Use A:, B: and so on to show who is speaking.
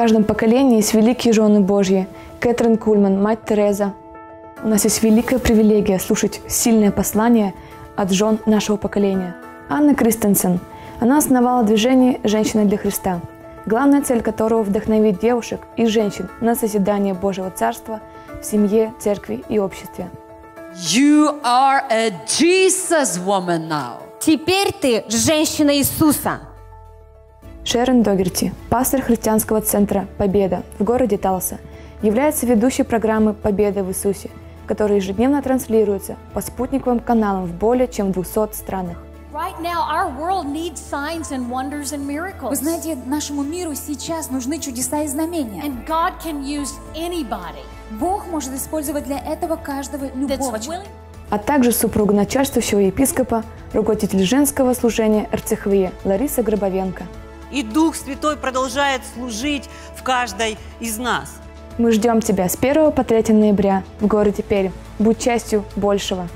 A: каждом поколении есть великие жены Божьи. Кэтрин Кульман, мать Тереза. У нас есть великая привилегия слушать сильное послание от жен нашего поколения. Анна Кристенсен. Она основала движение «Женщина для Христа», главная цель которого – вдохновить девушек и женщин на созидание Божьего Царства в семье, церкви и обществе.
B: You are a Jesus woman now.
C: Теперь ты женщина Иисуса.
A: Шерон Догерти, пастор христианского центра «Победа» в городе Талса, является ведущей программы «Победа в Иисусе», которая ежедневно транслируется по спутниковым каналам в более чем 200 странах.
D: Right now, our world needs signs and wonders and
E: Вы
D: miracles.
E: знаете, нашему миру сейчас нужны чудеса и знамения.
D: And God can use anybody
E: Бог может использовать для этого каждого любого
D: that's
E: человека.
D: willing.
A: а также супругу начальствующего епископа, руководитель женского служения РЦХВЕ Лариса Гробовенко.
F: И Дух Святой продолжает служить в каждой из нас.
A: Мы ждем тебя с 1 по 3 ноября в городе Пермь. Будь частью большего.